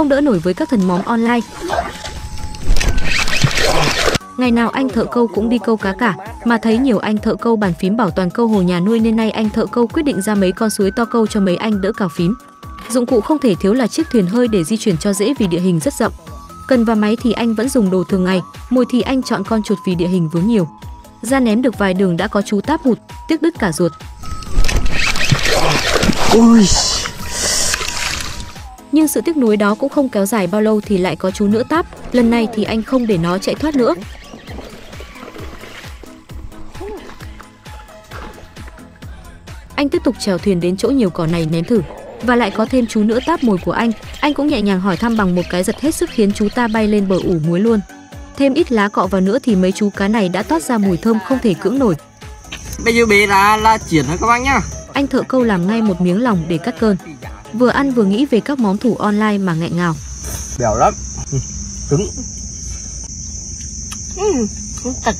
không đỡ nổi với các thần móm online. Ngày nào anh thợ câu cũng đi câu cá cả, mà thấy nhiều anh thợ câu bàn phím bảo toàn câu hồ nhà nuôi nên nay anh thợ câu quyết định ra mấy con suối to câu cho mấy anh đỡ cào phím. Dụng cụ không thể thiếu là chiếc thuyền hơi để di chuyển cho dễ vì địa hình rất rộng. Cần và máy thì anh vẫn dùng đồ thường ngày, mồi thì anh chọn con chuột vì địa hình vướng nhiều. Ra ném được vài đường đã có chú táp hụt, tiếc đứt cả ruột. Ôi. Nhưng sự tiếc nuối đó cũng không kéo dài bao lâu thì lại có chú nữa táp, lần này thì anh không để nó chạy thoát nữa. Anh tiếp tục chèo thuyền đến chỗ nhiều cỏ này ném thử và lại có thêm chú nữa táp mồi của anh. Anh cũng nhẹ nhàng hỏi thăm bằng một cái giật hết sức khiến chú ta bay lên bờ ủ muối luôn. Thêm ít lá cọ vào nữa thì mấy chú cá này đã toát ra mùi thơm không thể cưỡng nổi. Bây giờ bị là là chuyển thôi các bác nhá. Anh thợ câu làm ngay một miếng lòng để cắt cơn. Vừa ăn vừa nghĩ về các món thủ online mà nghẹn ngào. Bèo lắm. Cứng. Ừ, cái